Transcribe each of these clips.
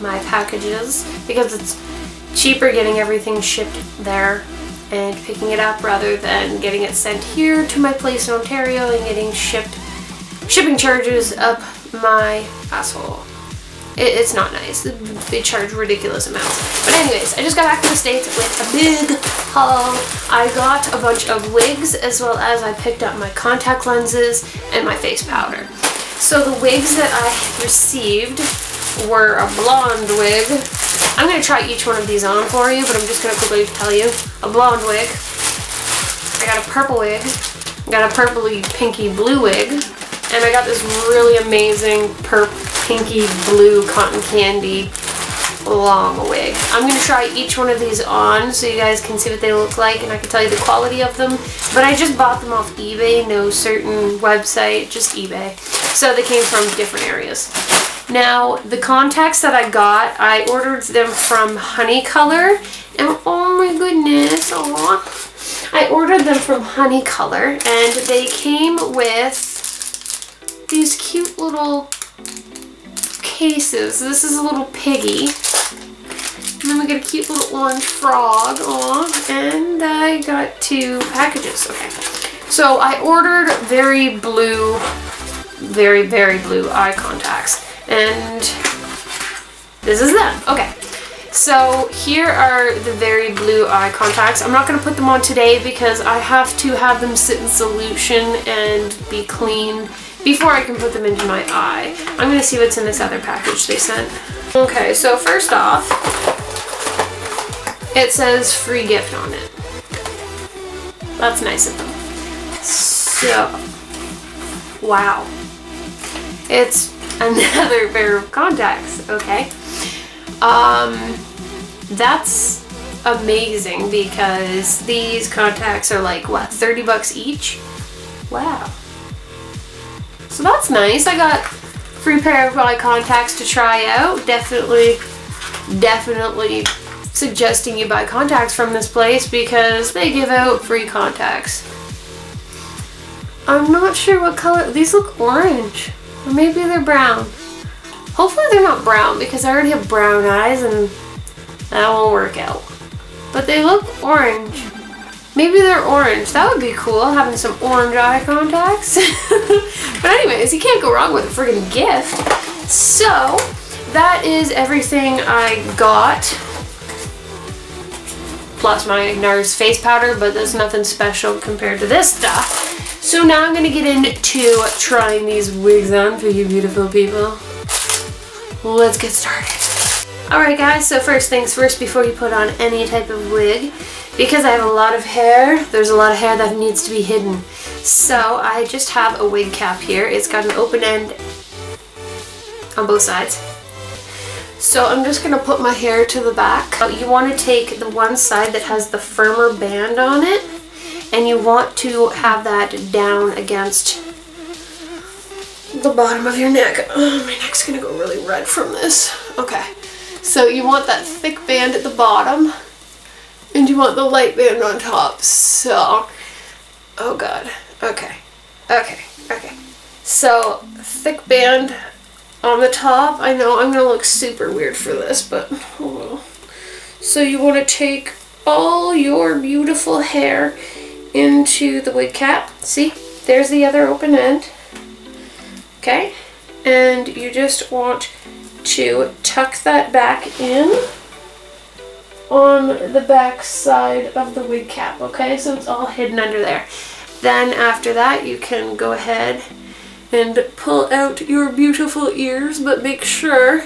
my packages because it's cheaper getting everything shipped there and picking it up rather than getting it sent here to my place in Ontario and getting shipped shipping charges up my asshole. It, it's not nice. They charge ridiculous amounts. But anyways, I just got back to the States with a big haul. I got a bunch of wigs as well as I picked up my contact lenses and my face powder. So the wigs that I received were a blonde wig. I'm going to try each one of these on for you, but I'm just going to quickly tell you. A blonde wig. I got a purple wig. I got a purpley pinky blue wig. And I got this really amazing purple pinky blue cotton candy long wig. I'm going to try each one of these on so you guys can see what they look like and I can tell you the quality of them. But I just bought them off eBay, no certain website, just eBay. So they came from different areas. Now, the contacts that I got, I ordered them from Honey Color. And oh my goodness, aw. I ordered them from Honey Color and they came with these cute little cases. This is a little piggy. And then we get a cute little orange frog. Aw. And I got two packages. Okay. So I ordered very blue, very, very blue eye contacts. And this is them. Okay. So here are the very blue eye contacts. I'm not going to put them on today because I have to have them sit in solution and be clean before I can put them into my eye. I'm going to see what's in this other package they sent. Okay, so first off, it says free gift on it. That's nice of them. So, wow. It's another pair of contacts, okay? Um, that's amazing because these contacts are like, what, 30 bucks each? Wow. So that's nice. I got free pair of eye contacts to try out. Definitely, definitely suggesting you buy contacts from this place because they give out free contacts. I'm not sure what color. These look orange. Or maybe they're brown. Hopefully they're not brown because I already have brown eyes and that won't work out. But they look orange. Maybe they're orange. That would be cool, having some orange eye contacts. but anyways, you can't go wrong with a friggin' gift. So, that is everything I got. Plus my NARS face powder, but there's nothing special compared to this stuff. So now I'm gonna get into trying these wigs on for you beautiful people. Let's get started. Alright guys, so first things first before you put on any type of wig, because I have a lot of hair, there's a lot of hair that needs to be hidden. So I just have a wig cap here. It's got an open end on both sides. So I'm just going to put my hair to the back. You want to take the one side that has the firmer band on it and you want to have that down against the bottom of your neck. Oh, my neck's to go really red from this. Okay. So you want that thick band at the bottom and you want the light band on top. So, oh god. Okay. Okay. Okay. So, thick band on the top. I know I'm to look super weird for this, but oh well. So you want to take all your beautiful hair into the wig cap. See? There's the other open end. Okay? And you just want to tuck that back in on the back side of the wig cap, okay? So it's all hidden under there. Then after that, you can go ahead and pull out your beautiful ears, but make sure...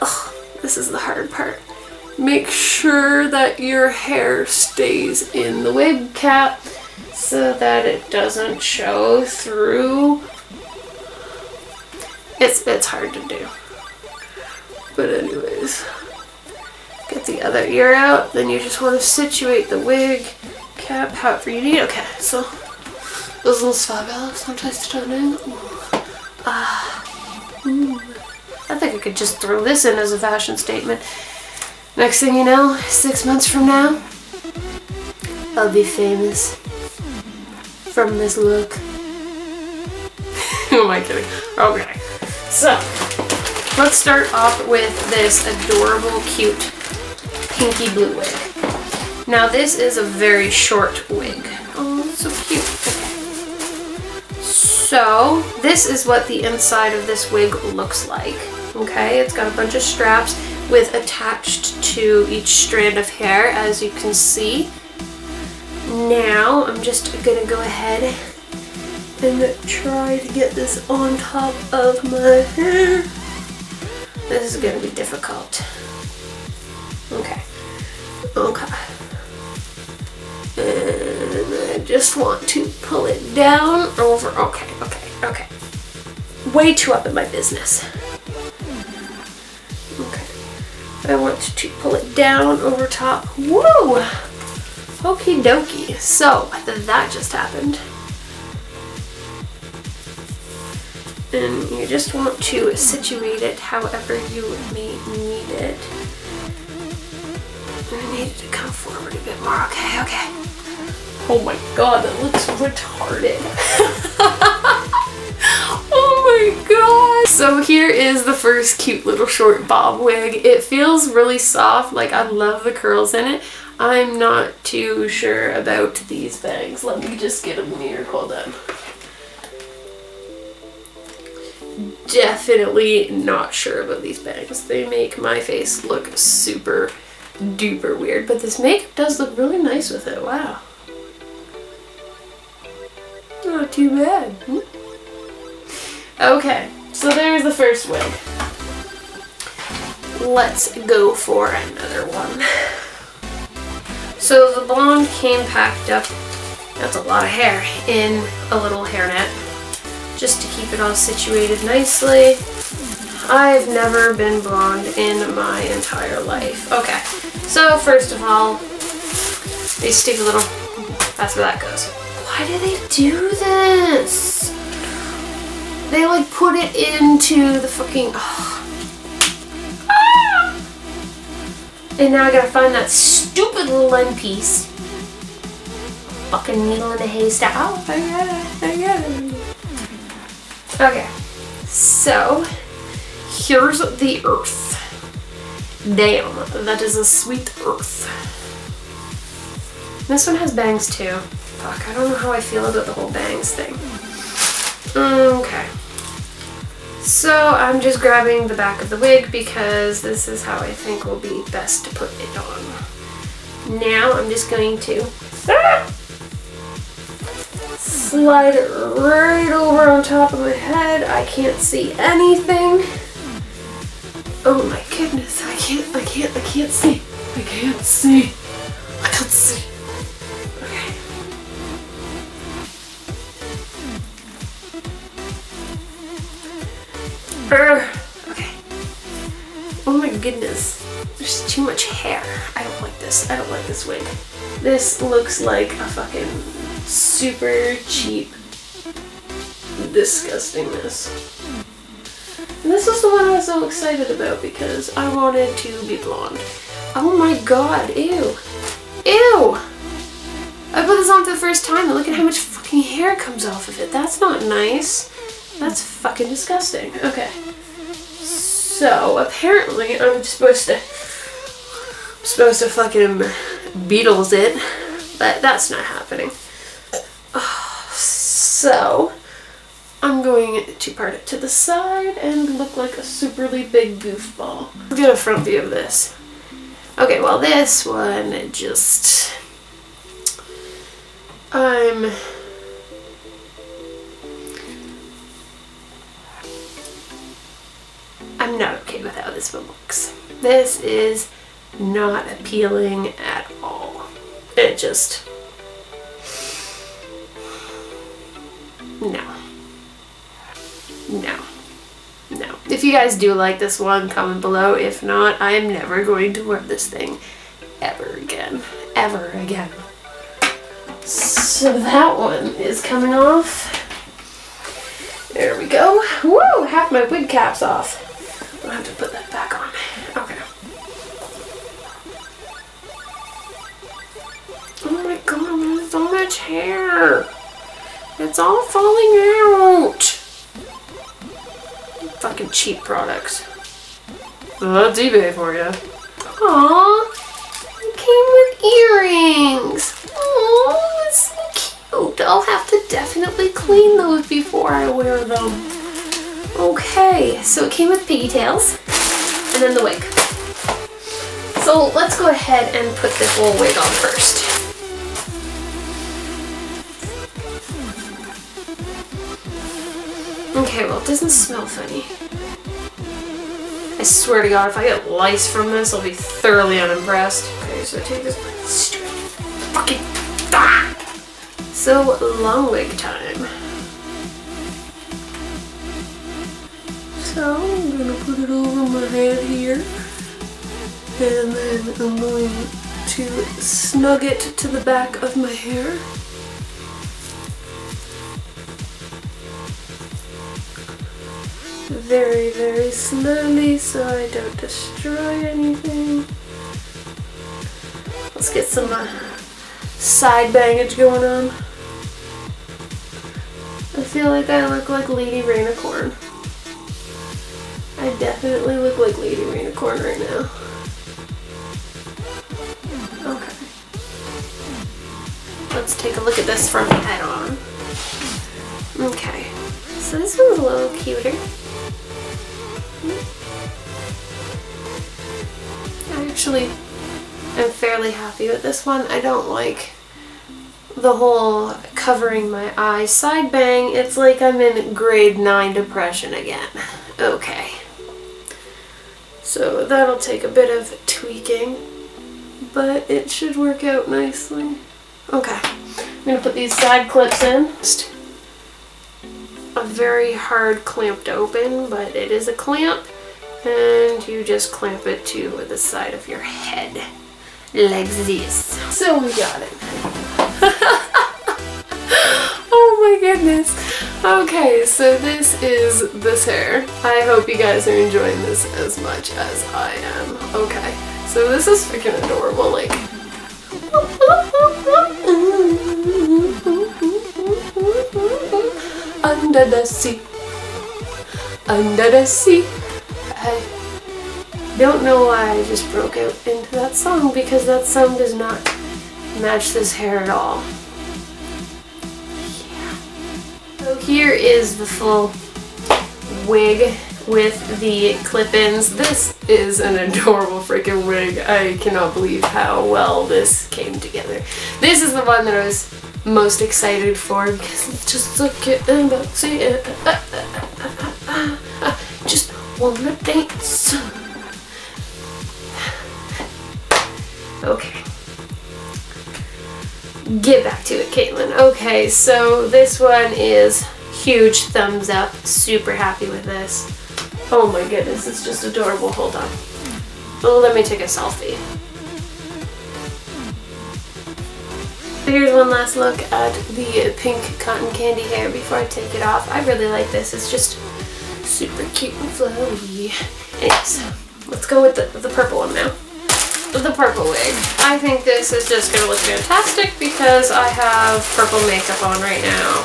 Oh, this is the hard part. Make sure that your hair stays in the wig cap so that it doesn't show through It's, it's hard to do. But anyways, get the other ear out. Then you just want to situate the wig cap however you need. Okay, so those little fabulous, not just stunning. Ah, ooh. I think I could just throw this in as a fashion statement. Next thing you know, six months from now, I'll be famous from this look. Who am I kidding? Okay, so let's start off with this adorable, cute, pinky blue wig. Now this is a very short wig. Oh, so cute. So this is what the inside of this wig looks like. Okay, it's got a bunch of straps with attached to each strand of hair as you can see. Now I'm just gonna go ahead and try to get this on top of my hair. This is gonna be difficult. Okay. Okay. And I just want to pull it down over. Okay, okay, okay. Way too up in my business. I want to pull it down over top. Woo! Okie dokie. So, that just happened. And you just want to situate it however you may need it. I need it to come forward a bit more. Okay, okay. Oh my god, that looks retarded. my god. So here is the first cute little short bob wig. It feels really soft, like I love the curls in it. I'm not too sure about these bangs. Let me just get them near. Hold on. Definitely not sure about these bangs. They make my face look super duper weird, but this makeup does look really nice with it. Wow. Not too bad. Hmm? Okay, so there's the first wig. Let's go for another one. So the blonde came packed up, that's a lot of hair, in a little hairnet just to keep it all situated nicely. I've never been blonde in my entire life. Okay, so first of all, they stick a little, that's where that goes. Why do they do this? They like put it into the fucking, oh. And now I gotta find that stupid little end piece. Fucking needle in a haystack. Oh, I get it, I get it. Okay, so here's the earth. Damn, that is a sweet earth. This one has bangs too. Fuck, I don't know how I feel about the whole bangs thing. Okay. So I'm just grabbing the back of the wig because this is how I think will be best to put it on. Now I'm just going to slide it right over on top of my head. I can't see anything. Oh my goodness, I can't, I can't, I can't see. I can't see. I can't see. Okay. Oh my goodness. There's too much hair. I don't like this. I don't like this wig. This looks like a fucking super cheap disgustingness. And this is the one I was so excited about because I wanted to be blonde. Oh my god, ew. Ew! I put this on for the first time and look at how much fucking hair comes off of it. That's not nice. That's fucking disgusting. Okay. So, apparently I'm supposed to I'm supposed to fucking Beatles it, but that's not happening. So, I'm going to part it to the side and look like a superly big goofball. Let's get a front view of this. Okay, well this one just... I'm... Not okay with how this one looks. This is not appealing at all. It just... No. No. No. If you guys do like this one, comment below. If not, I am never going to wear this thing ever again. Ever again. So that one is coming off. There we go. Woo! Half my wig cap's off. Have to put that back on. Okay. Oh my god, there's so much hair. It's all falling out. Fucking cheap products. That's eBay for you. Aww. It came with earrings. Aww, that's so cute. I'll have to definitely clean those before I wear them. Okay, so it came with pigtails and then the wig. So let's go ahead and put this whole wig on first. Okay, well it doesn't smell funny. I swear to god, if I get lice from this, I'll be thoroughly unimpressed. Okay, so take this fucking ah! So long wig time. So I'm gonna put it over my head here. And then I'm going to snug it to the back of my hair. very, very slowly so I don't destroy anything. Let's get some uh, side bangage going on. I feel like I look like Lady Rainicorn. I definitely look like Lady Rainicorn right now. Okay. Let's take a look at this from head on. Okay. So this one's a little cuter. Hmm. I actually am fairly happy with this one. I don't like the whole covering my eyes side bang. It's like I'm in grade 9 depression again. Okay. So that'll take a bit of tweaking, but it should work out nicely. Okay, I'm to put these side clips in. A very hard clamp to open, but it is a clamp and you just clamp it to the side of your head like this. So we got it. oh my goodness. Okay, so this is this hair. I hope you guys are enjoying this as much as I am. Okay, so this is freaking adorable. Like, under the sea, under the sea. I don't know why I just broke out into that song because that song does not match this hair at all. So here is the full wig with the clip-ins. This is an adorable freaking wig. I cannot believe how well this came together. This is the one that I was most excited for because just so cute and bouncy. Just wanna dance. Okay. Get back to it, Caitlyn. Okay, so this one is huge thumbs up. Super happy with this. Oh my goodness, it's just adorable. Hold on. Oh, let me take a selfie. Here's one last look at the pink cotton candy hair before I take it off. I really like this. It's just super cute and flowy. Anyways, let's go with the, the purple one now. The purple wig. I think this is just to look fantastic because I have purple makeup on right now.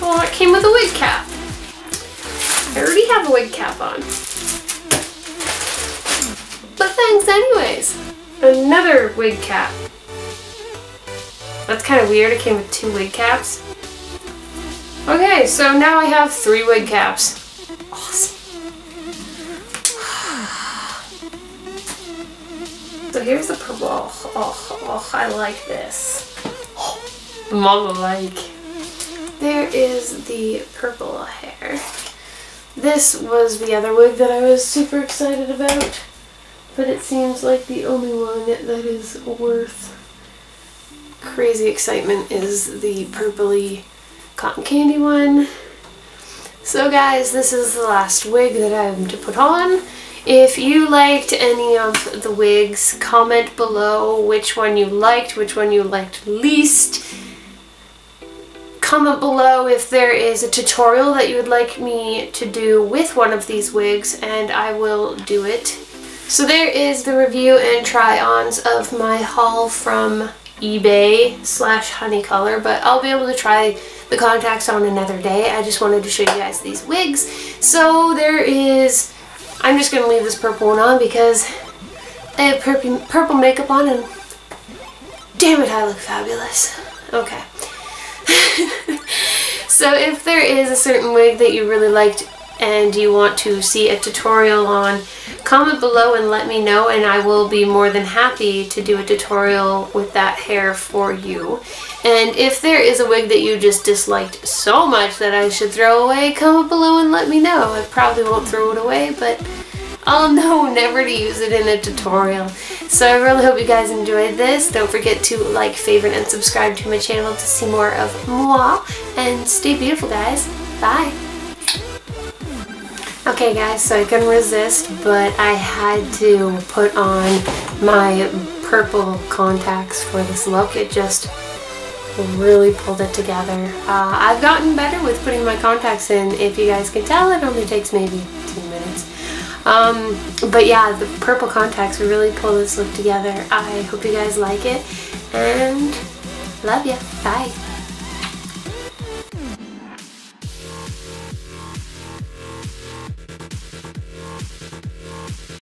Well, it came with a wig cap. I already have a wig cap on. But thanks anyways. Another wig cap. That's kind of weird. It came with two wig caps. Okay, so now I have three wig caps. Here's the purple. Oh, oh, oh I like this. Mama like. There is the purple hair. This was the other wig that I was super excited about, but it seems like the only one that is worth crazy excitement is the purpley cotton candy one. So guys, this is the last wig that I am to put on. If you liked any of the wigs, comment below which one you liked, which one you liked least. Comment below if there is a tutorial that you would like me to do with one of these wigs and I will do it. So there is the review and try-ons of my haul from eBay slash honey color, but I'll be able to try the contacts on another day. I just wanted to show you guys these wigs. So there is, I'm just going to leave this purple one on because I have purple, purple makeup on and damn it, I look fabulous. Okay. so if there is a certain wig that you really liked and you want to see a tutorial on, comment below and let me know and I will be more than happy to do a tutorial with that hair for you. And if there is a wig that you just disliked so much that I should throw away, comment below and let me know. I probably won't throw it away, but I'll know never to use it in a tutorial. So I really hope you guys enjoyed this. Don't forget to like, favorite, and subscribe to my channel to see more of moi. And stay beautiful, guys. Bye. Okay guys, so I couldn't resist, but I had to put on my purple contacts for this look. It just really pulled it together. Uh, I've gotten better with putting my contacts in. If you guys can tell, it only takes maybe two minutes. Um, but yeah, the purple contacts really pull this look together. I hope you guys like it, and love ya. Bye.